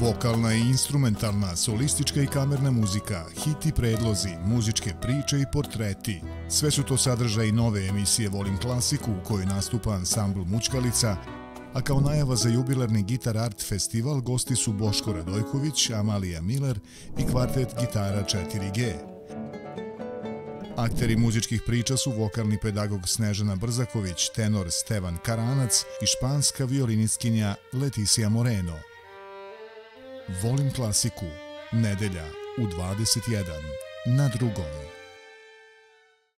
Vokalna i instrumentalna, solistička i kamerna muzika, hiti predlozi, muzičke priče i portreti. Sve su to sadržaj nove emisije Volim klasiku u kojoj nastupa ansambl Mučkalica, a kao najava za jubilarni Gitar Art festival gosti su Boško Radojković, Amalija Miller i kvartet gitara 4G. Akteri muzičkih priča su vokalni pedagog Snežana Brzaković, tenor Stevan Karanac i španska violinistkinja Leticia Moreno. Volim klasiku. Nedelja u 21. Na drugom.